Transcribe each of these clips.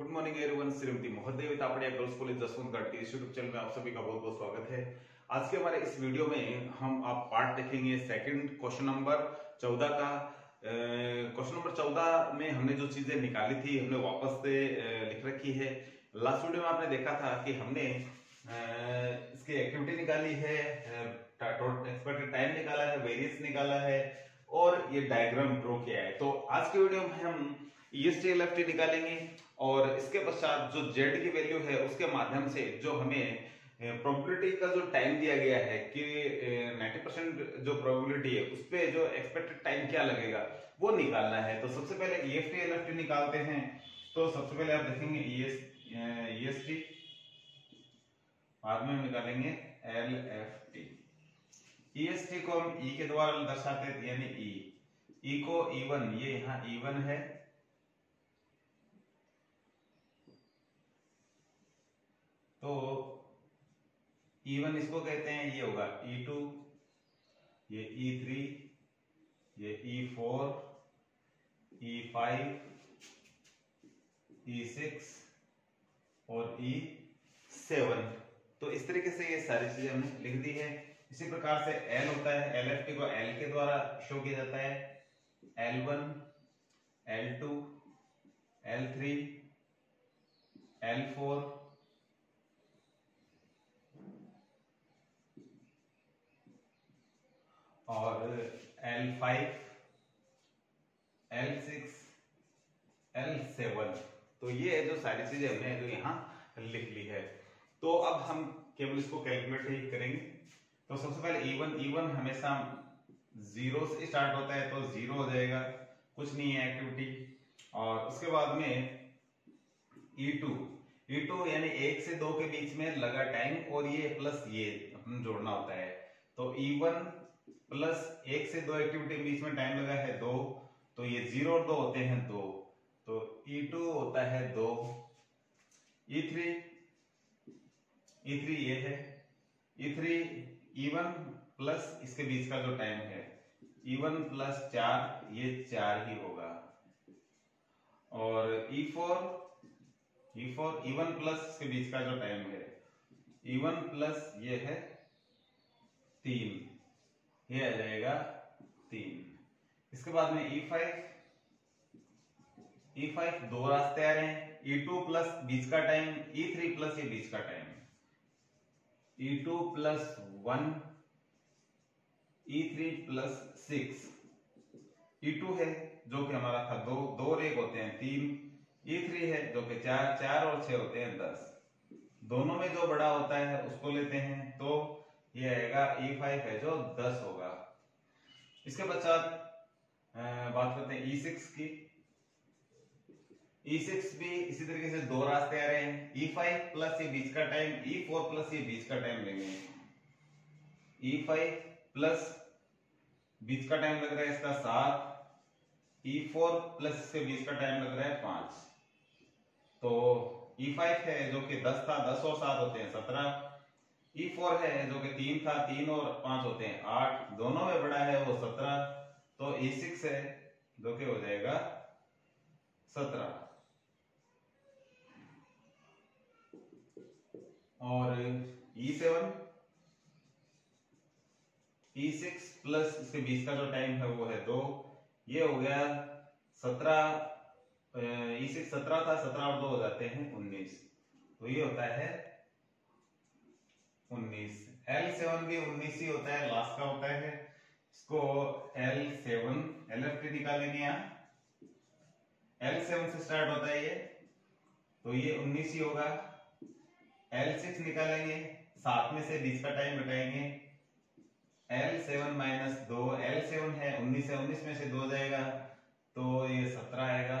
Good morning everyone Shrimati Mohdevi Tapadia girls college Jaswant के YouTube channel में आप सभी का बहुत बहुत स्वागत है। आज के हमारे इस वीडियो में हम आप पार्ट देखेंगे सेकंड क्वेश्चन नंबर चौदह का। क्वेश्चन नंबर चौदह में हमने जो चीज़ें निकाली थी, हमने वापस से लिख रखी है। लास्ट वीडियो में आपने देखा था कि हमने इसकी एक्टिविटी निकाली है एक्सपेक्टेड टाइम निकाला है वेरियंस निकाला है, और ये डायग्राम ड्रॉ किया है। तो आज के वीडियो में हम ईएसटी एल निकालेंगे और इसके पश्चात जो जेड की वैल्यू है उसके माध्यम से जो हमें प्रोबेबिलिटी का जो टाइम दिया गया है कि 90 परसेंट जो प्रोबेबिलिटी है, उस पर जो एक्सपेक्टेड टाइम क्या लगेगा, वो निकालना है। तो सबसे पहले ई एफ़ टी एल निकालते हैं। तो सबसे पहले आप देखेंगे टी बाद में निकालेंगे L F T E S T को हम ई e के द्वारा दर्शाते यानी ई e. ई e को ई वन ये यहाँ ई वन है। तो E1 इसको कहते हैं, ये होगा E2 ये E3 ये E4 E5 E6 और E7 तो इस तरीके से ये सारी चीज़ें हमने लिख दी है। इसी प्रकार से L होता है LFT को L के द्वारा शो किया जाता है। L1 L2 L3 L4 और L5, L6, L7 तो ये जो सारी चीज़ें हमने जो यहाँ लिख ली है। तो अब हम केवल इसको कैलकुलेट ही करेंगे। तो सबसे पहले E1 E1 हमेशा ज़ीरो से स्टार्ट होता है तो ज़ीरो हो जाएगा। कुछ नहीं है एक्टिविटी और उसके बाद में E2 E2 यानी एक से दो के बीच में लगा टाइम और ये प्लस ये जोड़ना होता है। तो E1 प्लस एक से दो एक्टिविटी के बीच में टाइम लगा है दो तो ये ज़ीरो और दो होते हैं दो तो ई e टू होता है दो ई थ्री ई थ्री ये है E three E one plus इसके बीच का जो टाइम है ई वन प्लस चार, ये चार ही होगा। और E four E four E one plus इसके बीच का जो टाइम है ई वन प्लस ये है तीन। ये आ जाएगा तीन। इसके बाद में ई फाइव ई फाइव दो रास्ते आ रहे हैं। ई टू प्लस बीच का टाइम ई थ्री प्लस ये बीच का time E two plus one E three plus six E two है, जो कि हमारा था दो दो रेक होते हैं तीन। ई थ्री है, जो कि चार चार और छह होते हैं दस। दोनों में जो बड़ा होता है, उसको लेते हैं तो ये आएगा ई e फाइव है जो दस होगा। इसके पश्चात बात करते हैं ई e सिक्स की। ई e सिक्स भी इसी तरीके से दो रास्ते आ रहे हैं। ई फाइव प्लस ये बीच का टाइम ई फोर प्लस ये बीच का टाइम लेंगे। ई फाइव प्लस बीच का टाइम लग रहा है इसका सात। ई फोर प्लस इसके बीच का टाइम लग रहा है पाँच। तो ई फाइव है जो कि दस था, दस और सात होते हैं, सत्रह। ई फोर है, जो कि तीन था, तीन और पाँच होते हैं। आठ दोनों में बड़ा है, वो सत्रह। तो ई सिक्स है, जो कि हो जाएगा सत्रह। और E seven, E six plus इसके बीच का जो टाइम है, वो है दो। ये हो गया सत्रह ई सिक्स सत्रह था, सत्रह और दो हो जाते हैं, उन्नीस। तो ये होता है उन्नीस एल सेवन भी उन्नीस ही होता है लास्ट का होता है। इसको L seven L F T निकालेंगे यहाँ एल सेवन से स्टार्ट होता है ये तो ये उन्नीस ही होगा। एल सिक्स निकालेंगे सात में से बीस का टाइम घटाएँगे एल सेवन माइनस दो एल सेवन है उन्नीस से उन्नीस में से दो जाएगा तो ये सत्रह आएगा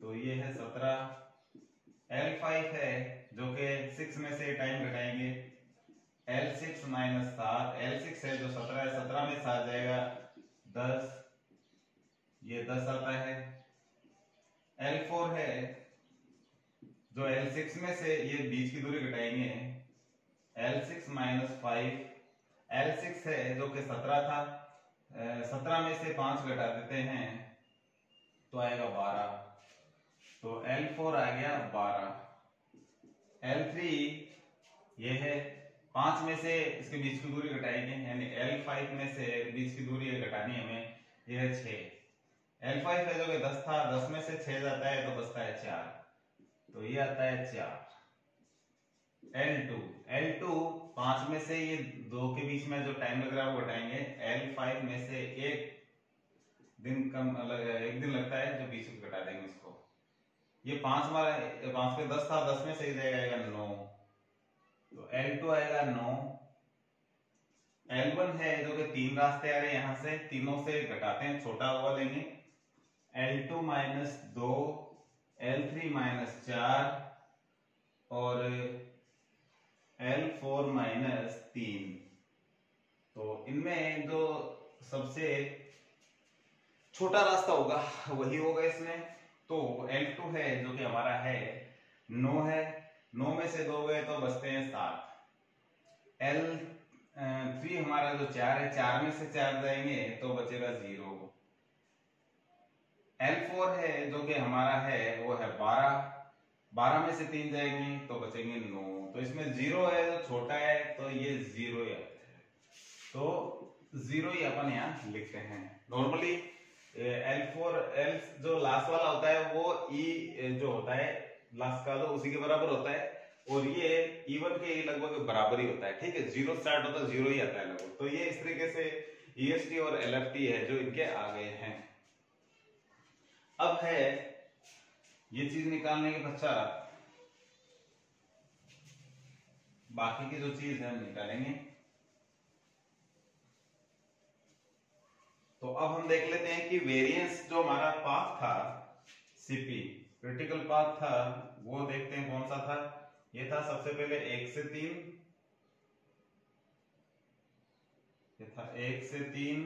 तो ये है सत्रह एल फाइव है जो कि सिक्स में से टाइम घटाएँगे एल सिक्स माइनस सात एल सिक्स है जो सत्रह है सत्रह में सात जाएगा दस ये दस आता है एल फोर है जो एल सिक्स में से ये बीच की दूरी घटाएँगे L six minus five six है जो कि सत्रह था सत्रह में से पाँच घटा देते हैं तो आएगा बारह। तो एल फोर आ गया बारह। एल थ्री ये है, पाँच में से इसके बीच की दूरी घटाएँगे यानी एल फाइव में से बीच की दूरी घटानी हमें, ये है छ एल फाइव है जो कि दस था, दस में से छह जाता है तो बचता है चार। तो ये आता है चार। एल टू एल टू पाँच में से ये दो के बीच में जो टाइम लग रहा है वो घटाएँगे एल फाइव में से एक दिन कम अलग एक दिन लगता है जो बीच घटा देंगे उसको ये पाँच हमारा पाँच पे दस था, दस में से जाएगा नौ? तो एल टू आएगा नौ। एल वन है, जो कि तीन रास्ते आ रहे हैं यहाँ से, तीनों से घटाते हैं, छोटा हुआ लेंगे। एल टू माइनस दो एल थ्री माइनस चार, और एल फोर माइनस तीन। तो इनमें जो सबसे छोटा रास्ता होगा, वही होगा इसमें। तो एल टू है, जो कि हमारा है, नौ है। नौ में से दो गए तो बचते हैं सात। एल थ्री हमारा जो चार है, चार में से चार जाएँगे तो बचेगा ज़ीरो एल फोर है, जो कि हमारा है, वो है बारह। बारह में से तीन जाएँगे तो बचेंगे नौ। तो इसमें ज़ीरो है जो छोटा है तो ये ज़ीरो ही तो ज़ीरो ही अपन यहाँ लिखते हैं। नॉर्मली एल फोर एल जो लास्ट वाला होता है वो ई e, जो होता है लास्ट का तो उसी के बराबर होता है। और ये इवन के लगभग बराबर ही होता है ठीक है? ज़ीरो स्टार्ट होता है ज़ीरो ही आता है लगभग। तो ये इस तरीके से ईएसटी e और एलएफटी है जो इनके आ गए हैं। अब है ये चीज़ निकालने के पश्चात बाकी की जो चीज़ है हम निकालेंगे। तो अब हम देख लेते हैं कि वेरिएंस जो हमारा पाथ था सीपी क्रिटिकल पाथ था, वो देखते हैं कौन सा था। ये था सबसे पहले एक से तीन। ये था एक से तीन।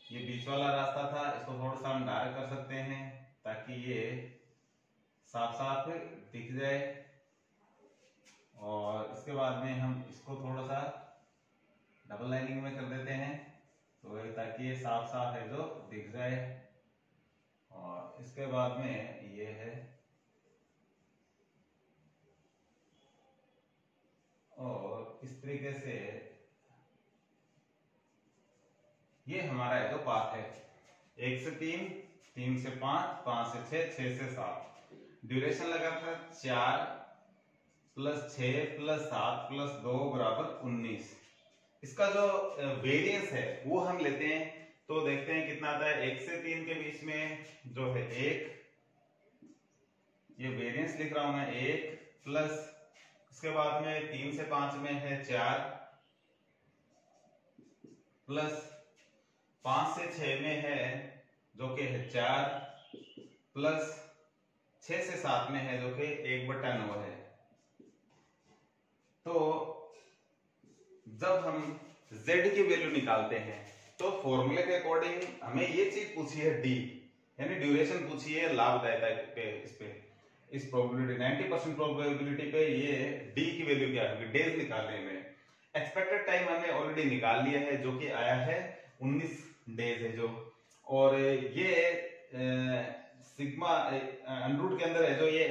ये बीच वाला रास्ता था, इसको थोड़ा सा हम डार्क कर सकते हैं ताकि ये साफ़ साफ़ दिख जाए। और इसके बाद में हम इसको थोड़ा सा डबल लाइनिंग में कर देते हैं तो ताकि ये साफ़ साफ़ है जो दिख जाए। और इसके बाद में ये है। और इस तरीके से ये हमारा है जो पाथ है, एक से तीन तीन से पाँच पाँच से छह छह से सात। ड्यूरेशन लगा था चार प्लस छ प्लस सात, प्लस दो बराबर उन्नीस। इसका जो वेरियंस है, वो हम लेते हैं तो देखते हैं कितना आता है। एक से तीन के बीच में जो है एक, ये वेरिएंस लिख रहा हूँ मैं, एक प्लस, इसके बाद में तीन से पाँच में है चार, प्लस पाँच से छ में है जो कि है चार, प्लस छ से सात में है जो कि एक बट्टा नौ है। तो जब हम z की वैल्यू निकालते हैं तो फॉर्मूले के अकॉर्डिंग हमें ये चीज़ पूछी है d, यानी ड्यूरेशन पूछी है लाभदायता पे, इस पे। इस प्रोबेबिलिटी 90 परसेंट प्रोबेबिलिटी पे ये d की वैल्यू क्या होगी डेज़ निकालने में। एक्सपेक्टेड टाइम हमने ऑलरेडी निकाल लिया है, जो कि आया है 19 डेज़ है जो। और ये सिग्मा अनरूट के अंदर है जो ये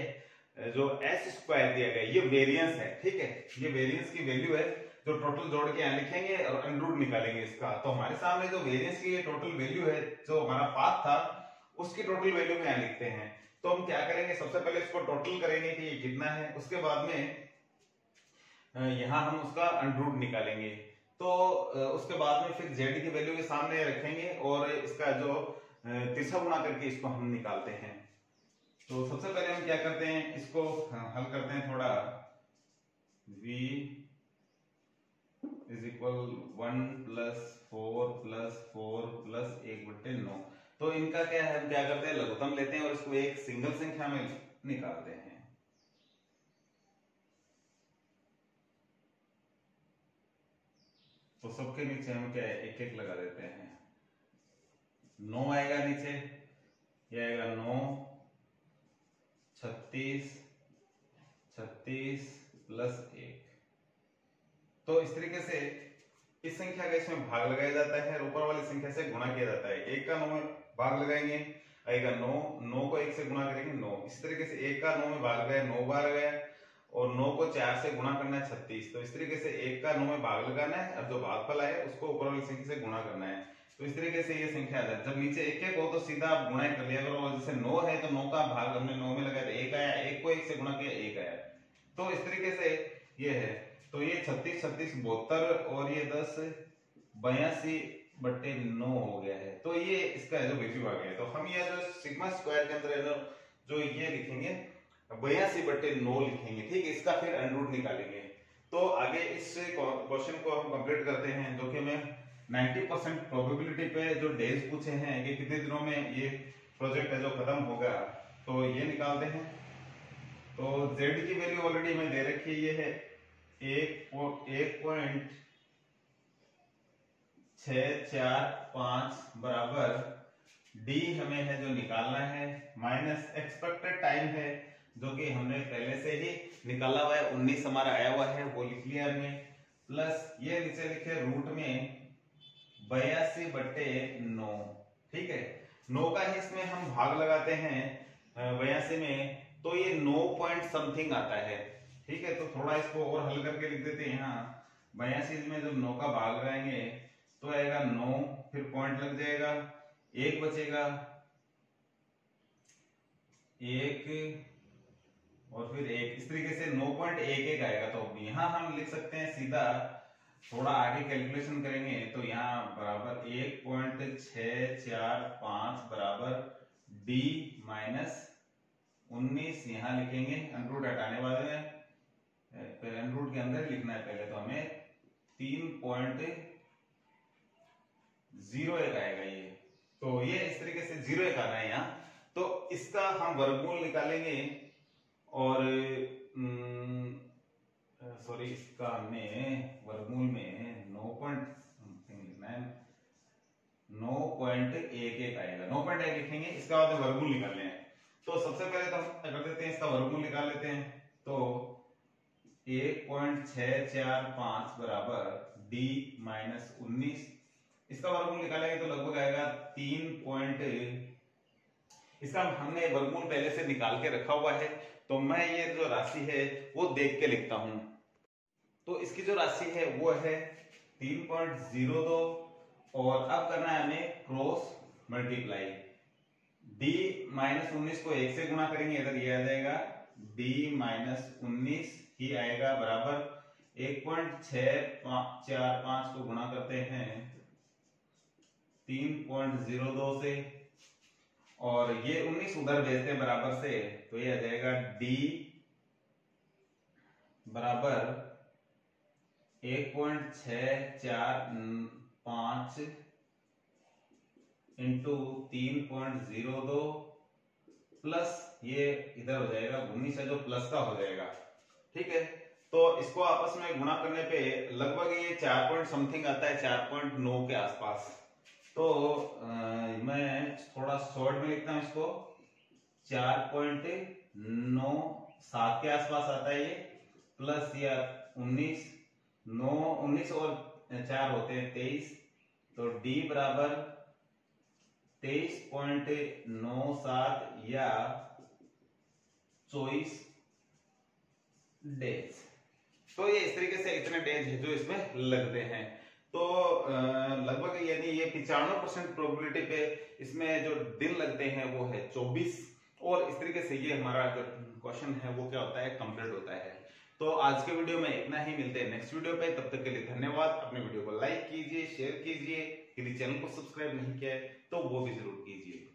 जो एस स्क्वायर दिया गया, ये वेरियंस है, ठीक है? ये वेरियंस की वैल्यू है, जो टोटल जोड़ के यहाँ लिखेंगे और अंडरूट निकालेंगे इसका। तो हमारे सामने जो वेरियंस की ये टोटल वैल्यू है, जो हमारा पाथ था, उसकी टोटल वैल्यू में यहाँ लिखते हैं। तो हम क्या करेंगे? सबसे पहले इसको टोटल करेंगे कि ये कितना है। उसके बाद में यहाँ हम उसका अंडरूट निकालेंगे। तो उसके बाद में फिर जेड की वैल्यू के सामने रखेंगे और इसका जो तिरछा गुणा करके इसको हम निकालते हैं। तो सबसे पहले हम क्या करते हैं, इसको हल करते हैं थोड़ा। V is equal one plus four plus four plus एक बट्टे नौ। तो इनका क्या है, हम क्या करते हैं, लघुतम लेते हैं और इसको एक सिंगल संख्या में निकालते हैं। तो सबके नीचे हम क्या है, एक एक लगा देते हैं। नौ आएगा नीचे, ये आएगा नौ। छत्तीस छत्तीस प्लस एक। तो इस तरीके से इस संख्या का इसमें भाग लगाया जाता है ऊपर वाली संख्या से गुणा किया जाता है। एक का नौ में भाग लगाएँगे आएगा नौ नौ को एक से गुणा करेंगे, नौ। इस तरीके से एक का नौ में भाग लगाया, नौ बार गया और नौ को चार से गुणा करना है छत्तीस। तो इस तरीके से एक का नौ में भाग लगाना है और जो भागफल आए उसको ऊपर वाली संख्या से गुणा करना है। तो इस तरीके से ये संख्या आ जाए जब नीचे एक एक हो तो सीधा आप गुणा कर लिया करो। जैसे नौ है तो नौ का भाग हमने नौ में लगाया तो एक आया एक को एक से गुणा किया एक आया। तो इस तरीके से ये है। तो ये छत्तीस छत्तीस बहत्तर और ये दस बयासी बट्टे नौ हो गया है। तो ये इसका जो वैल्यू आ गया तो हम ये जो सिग्मा स्क्वायर के अंदर है जो, ये लिखेंगे बयासी बट्टे नौ लिखेंगे ठीक? है इसका फिर अंडरूट निकालेंगे। तो आगे इस क्वेश्चन को हम कंप्लीट करते हैं। जो कि मैं 90 परसेंट प्रोबेबिलिटी पे जो डेज़ पूछे हैं कि कितने दिनों में ये प्रोजेक्ट है जो खत्म होगा तो ये निकालते हैं। तो जेड की वैल्यू ऑलरेडी हमें दे रखी है, ये है एक एक पॉइंट छ चार पाँच बराबर d हमें है जो निकालना है। माइनस एक्सपेक्टेड टाइम है, जो कि हमने पहले से ही निकाला हुआ है, उन्नीस हमारा आया हुआ है, वो लिख लिया हमने। प्लस ये नीचे लिखे रूट में बयासी बट्टे नौ, ठीक है? नौ का ही इसमें हम भाग लगाते हैं बयासी में तो ये नौ पॉइंट समथिंग आता है, ठीक है? तो थोड़ा इसको और हल करके लिख देते हैं यहाँ बयासी में जब नौ का भाग लगाएँगे तो आएगा नौ, फिर पॉइंट लग जाएगा, एक बचेगा, एक, और फिर एक। इस तरीके से नौ पॉइंट एक एक आएगा तो यहाँ हम लिख सकते हैं सीधा थोड़ा आगे कैलकुलेशन करेंगे तो यहाँ बराबर एक पॉइंट छ चार पाँच बराबर डी माइनस उन्नीस यहाँ लिखेंगे अनरूट हटाने वाले में अनरूट के अंदर लिखना है पहले तो हमें। तीन पॉइंट ज़ीरो एक आएगा ये। तो ये इस तरीके से ज़ीरो एक आ रहा है यहाँ। तो इसका हम वर्गमूल निकालेंगे और सॉरी, इसका हमने वर्गमूल में नौ पॉइंट समथिंग लिखना है। नौ पॉइंट एक एक आएगा। नौ पॉइंट एक लिखेंगे, इसका बाद वर्गमूल निकालने हैं तो सबसे पहले तो हम क्या कर देते हैं, इसका वर्गमूल निकाल लेते हैं। तो एक पॉइंट छ चार पाँच बराबर डी माइनस उन्नीस। इसका वर्गमूल निकालेंगे तो लगभग आएगा तीन पॉइंट इसका हमने वर्गमूल पहले से निकाल के रखा हुआ है। तो मैं ये जो राशि है, वो देख के लिखता हूँ। तो इसकी जो राशि है वो है तीन पॉइंट ज़ीरो दो और अब करना है हमें क्रॉस मल्टीप्लाई। D माइनस उन्नीस को एक से गुणा करेंगे इधर ये आ जाएगा, d माइनस उन्नीस ही आएगा बराबर। एक पॉइंट छ चार पाँच को गुणा करते हैं तीन पॉइंट ज़ीरो दो से और ये उन्नीस उधर भेजते हैं बराबर से तो ये आ जाएगा d बराबर एक पॉइंट छ चार पाँच इंटू तीन पॉइंट ज़ीरो दो प्लस ये इधर हो जाएगा उन्नीस है जो प्लस का हो जाएगा। ठीक है? तो इसको आपस में गुणा करने पे लगभग ये चार पॉइंट समथिंग आता है चार पॉइंट नौ के आसपास। तो आ, मैं थोड़ा शॉर्ट में लिखता हूँ इसको। चार पॉइंट नौ सात के आसपास आता है ये प्लस या उन्नीस नौ, उन्नीस और चार होते हैं, तेईस। तो डी बराबर तेईस पॉइंट नौ सात या चौबीस डेज़। तो ये इस तरीके से इतने डेज़ है जो इसमें लगते हैं। तो लगभग यानी ये पिचानवे परसेंट प्रोबेबिलिटी पे इसमें जो दिन लगते हैं वो है चौबीस। और इस तरीके से ये हमारा जो क्वेश्चन है वो क्या होता है? कंप्लीट होता है। तो आज के वीडियो में इतना ही। मिलते हैं नेक्स्ट वीडियो पे। तब तक के लिए धन्यवाद। अपने वीडियो को लाइक कीजिए शेयर कीजिए। यदि चैनल को सब्सक्राइब नहीं किया है तो वो भी ज़रूर कीजिए।